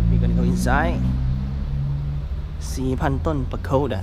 นะครับ we're gonna go inside 4,000 ต้นปะโคดะ